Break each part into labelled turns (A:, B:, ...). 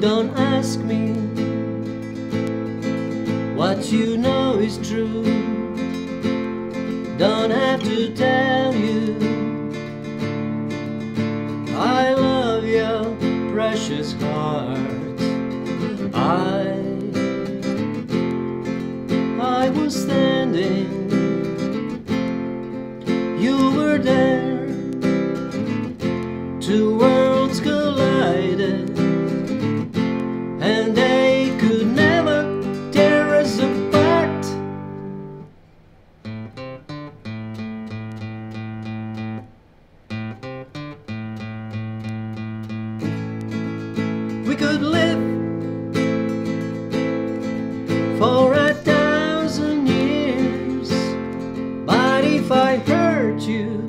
A: Don't ask me what you know is true. Don't have to tell you. I love your precious heart. I I was standing. You were there. Could live for a thousand years, but if I hurt you,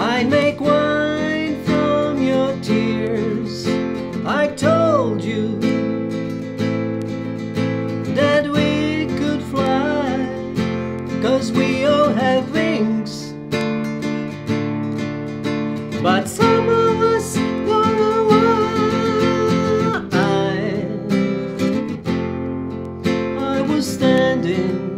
A: I'd make wine from your tears. I told you that we could fly, cause we all have wings. But I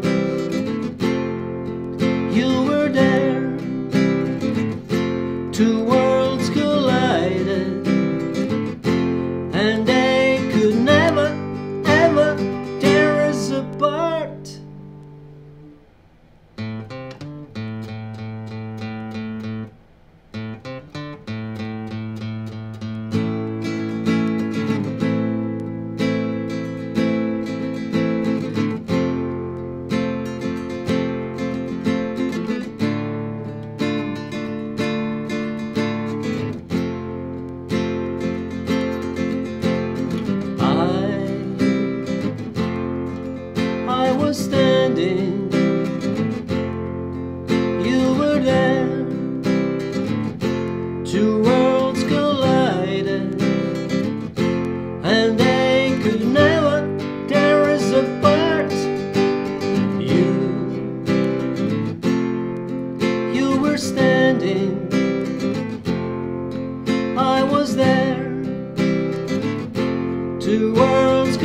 A: was standing, you were there. Two worlds collided, and they could never tear us apart. You, you were standing, I was there. Two worlds